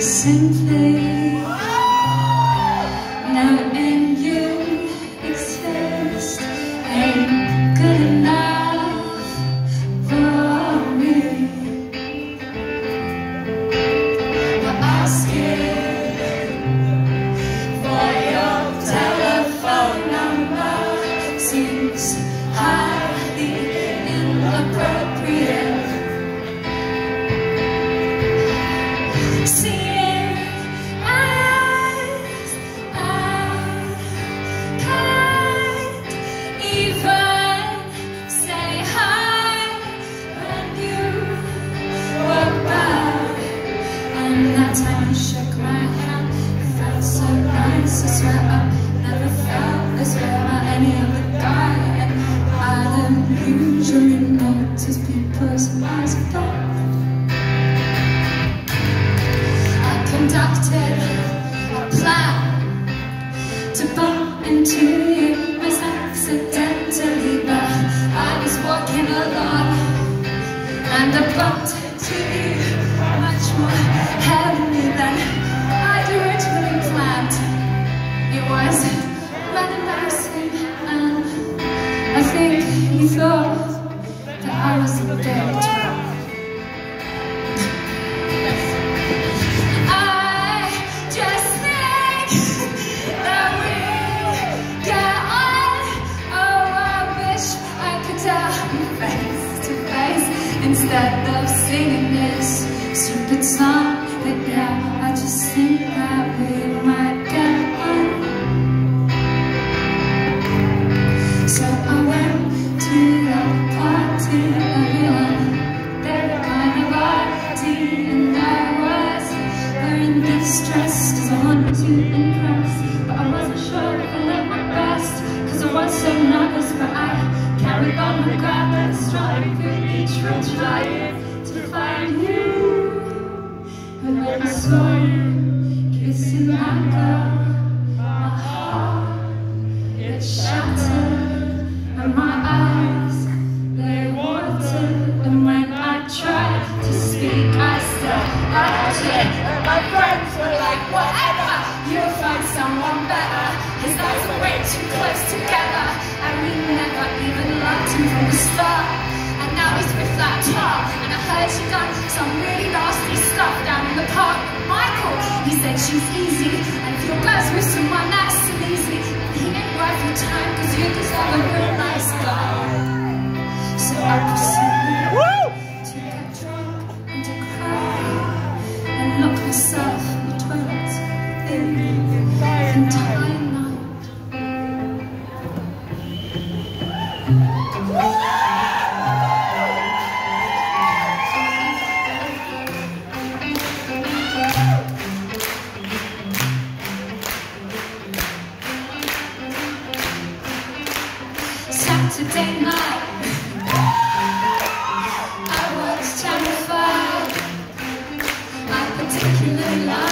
Simply now is highly inappropriate. just because I was. I conducted a plan to bump into you Was accidentally, but I was walking along and I bumped carried on regardless, trying through each room, trying to find you. And when I saw you kissing that girl, my heart it shattered, and my eyes they watered. And when I tried to speak, I said, I did. And my friends were like, whatever, you'll find someone better. His eyes are way too close together, and we never even heard you done some really nasty stuff down in the park. Michael, he said she's easy, and if your girl's with someone nice and easy, he ain't worth your time, cause you deserve a real nice guy. So I proceeded to get drunk and to cry, and lock myself in the toilet entire night. Saturday night. I was terrified. I particularly